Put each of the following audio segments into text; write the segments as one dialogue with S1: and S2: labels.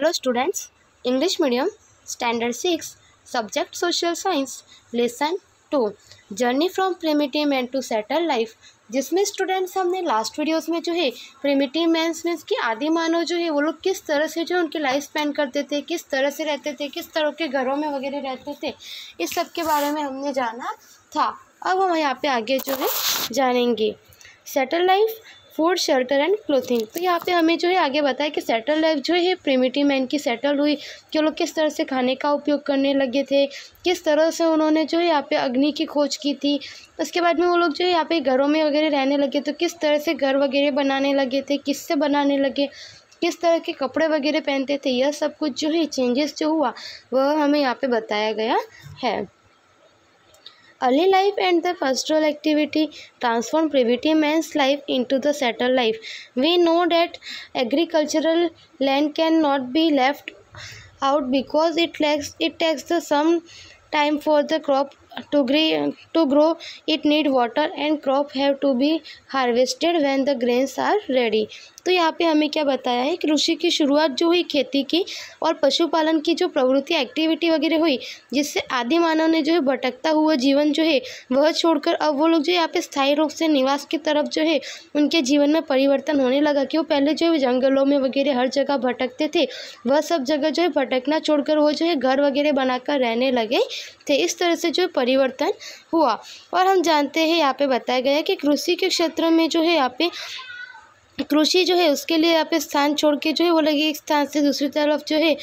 S1: Hello students English medium standard six subject social science lesson two journey from primitive man to settle life जिसमें students हमने last videos में जो है primitive men's means कि आदि मानव जो है, वो लोग किस तरह से जो है उनकी लाइफ स्पेंड करते थे, किस तरह से रहते थे, किस तरह के घरों में वगैरह रहते थे, इस सब के बारे में हमने जाना था। अब हम यहाँ पे आगे जो है, जानेंगे। Settle life food, shelter and clothing. तो यहाँ पे हमें जो है आगे बताया कि सेटल लाइफ जो है, प्रिमिटिव मैन की सेटल हुई, कि लोग किस तरह से खाने का उपयोग करने लगे थे, किस तरह से उन्होंने जो है यहाँ पे अग्नि की खोज की थी। उसके बाद में वो लोग जो है यहाँ पे घरों में वगैरह रहने लगे तो किस तरह से घर वगैरह बनाने लगे थे, किससे बनाने लगे, किस तरह के कपड़े वगैरह पहनते थे, यह सब कुछ जो है चेंजेस जो हुआ, वह हमें यहाँ पे बताया गया है। Early life and the pastoral activity transformed primitive man's life into the settled life. We know that agricultural land cannot be left out because it lacks it takes the some time for the crop to grow to grow it need water and crop have to be harvested when the grains are ready तो यहाँ पे हमें क्या बताया है कृषि की शुरुआत जो हुई खेती की और पशुपालन की जो प्रवृत्ति एक्टिविटी वगैरह हुई, जिससे आदि मानव ने जो है भटकता हुआ जीवन जो है, वह छोड़कर अब वो लोग जो यहाँ पे स्थायी रूप से निवास की तरफ़ जो है, उनके जीवन में परिवर्तन होने लगा। कि वो पहले जो है जंगलों में वगैरह हर जगह भटकते थे, वह सब जगह जो है भटकना छोड़कर वो जो है घर वगैरह बनाकर रहने लगे थे। इस तरह से जो परिवर्तन हुआ। और हम जानते हैं, यहाँ पे बताया गया कि कृषि के क्षेत्र में जो है, यहाँ पे कृषि जो है उसके लिए यहाँ पे स्थान छोड़ के जो है वो लगे एक स्थान से दूसरी तरफ़ जो है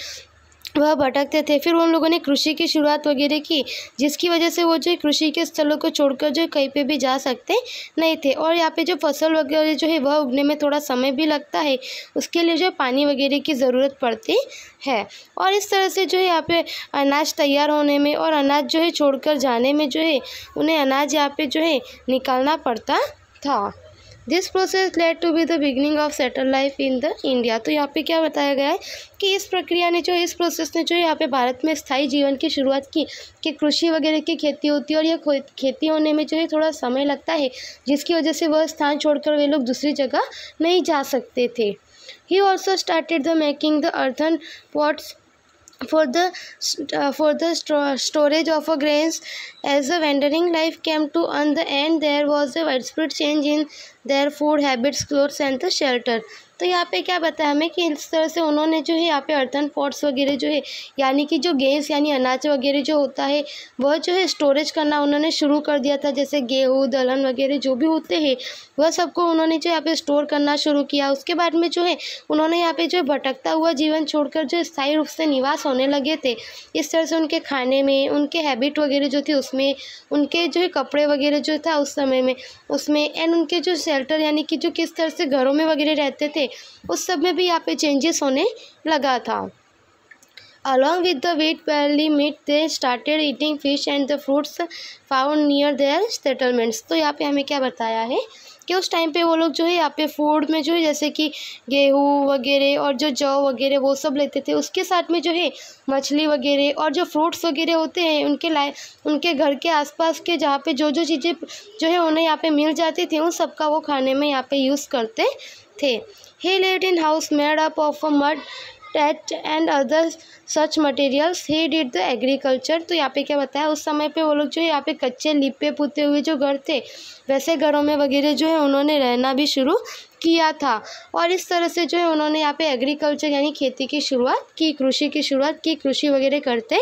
S1: वह भटकते थे फिर उन लोगों ने कृषि की शुरुआत वगैरह की जिसकी वजह से वो जो कृषि के स्थलों को छोड़कर जो कहीं पे भी जा सकते नहीं थे और यहाँ पे जो फ़सल वगैरह जो है वह उगने में थोड़ा समय भी लगता है उसके लिए जो पानी वगैरह की ज़रूरत पड़ती है और इस तरह से जो है यहाँ पे अनाज तैयार होने में और अनाज जो है छोड़कर जाने में जो है उन्हें अनाज यहाँ पे जो है निकालना पड़ता था this process let to be the beginning of settle life in the India तो यहाँ पे क्या बताया गया है कि इस प्रक्रिया ने जो, इस प्रोसेस ने जो यहाँ पे भारत में स्थायी जीवन की शुरुआत की, कि कृषि वगैरह की खेती होती है और यह खेती होने में जो है थोड़ा समय लगता है, जिसकी वजह से वह स्थान छोड़कर वे लोग दूसरी जगह नहीं जा सकते थे। He also started the making the earthen pots for the uh, for the storage of grains as the wandering life came to an end there was a widespread change in their food habits clothes and the shelter तो यहाँ पे क्या बताया हमें कि इस तरह से उन्होंने जो है यहाँ पे अर्थन पॉट्स वगैरह जो है, यानी कि जो गैस यानी अनाज वगैरह जो होता है, वह जो है स्टोरेज करना उन्होंने शुरू कर दिया था, जैसे गेहूँ, दलहन वगैरह जो भी होते हैं, वह सबको उन्होंने जो यहाँ पे स्टोर करना शुरू किया। उसके बाद में जो है, उन्होंने यहाँ पे जो है भटकता हुआ जीवन छोड़कर जो स्थायी रूप से निवास होने लगे थे। इस तरह से उनके खाने में, उनके हैबिट वगैरह जो थी, उसमें उनके जो है कपड़े वगैरह जो था उस समय में, उसमें एंड उनके जो शेल्टर यानी कि जो किस तरह से घरों में वगैरह रहते थे उस सब में भी यहाँ पे चेंजेस होने लगा था। Along with the wet pally meat they started eating fish and the fruits found near their settlements तो यहाँ पे हमें क्या बताया है? कि उस टाइम पे वो लोग जो है यहाँ पे फ़ूड में जो है जैसे कि गेहूँ वगैरह और जो जौ वगैरह वो सब लेते थे, उसके साथ में जो है मछली वगैरह और जो फ्रूट्स वगैरह होते हैं, उनके लाए उनके घर के आसपास के जहाँ पे जो जो चीज़ें जो है उन्हें यहाँ पे मिल जाती थी, उन सब का वो खाने में यहाँ पे यूज़ करते थे। He lived in house made up of a mud TET and other such materials he did the agriculture तो यहाँ पे क्या बताया? उस समय पे वो लोग जो यहाँ पे कच्चे लिपे पुते हुए जो घर थे, वैसे घरों में वगैरह जो है, उन्होंने रहना भी शुरू किया था। और इस तरह से जो है, उन्होंने यहाँ पे एग्रीकल्चर यानी खेती की शुरुआत की, कृषि की शुरुआत की, कृषि वगैरह करते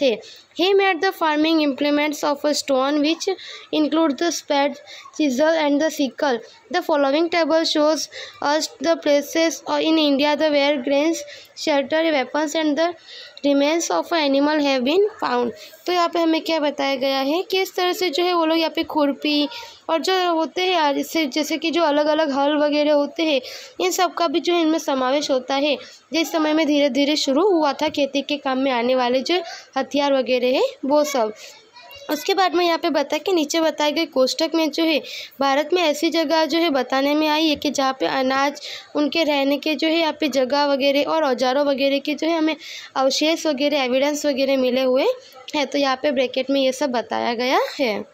S1: थे। He made the farming implements of a stone which include the spade chisel and the sickle the following table shows us the places in India the where grain shelter weapons and the remains of a animal have been found तो यहाँ पे हमें क्या बताया गया है कि इस तरह से जो है वो लोग यहाँ पे खुरपी और जो होते हैं जैसे जैसे कि जो अलग अलग हल वगैरह होते हैं, इन सब का भी जो है इनमें समावेश होता है। जिस समय में धीरे धीरे शुरू हुआ था खेती के काम में आने वाले जो हथियार वगैरह है, वो सब। उसके बाद में यहाँ पे बता कि नीचे बताए गए कोष्टक में जो है, भारत में ऐसी जगह जो है बताने में आई है कि जहाँ पे अनाज, उनके रहने के जो है यहाँ पे जगह वगैरह और औजारों वगैरह के जो है हमें अवशेष वगैरह एविडेंस वगैरह मिले हुए हैं। तो यहाँ पे ब्रैकेट में ये सब बताया गया है।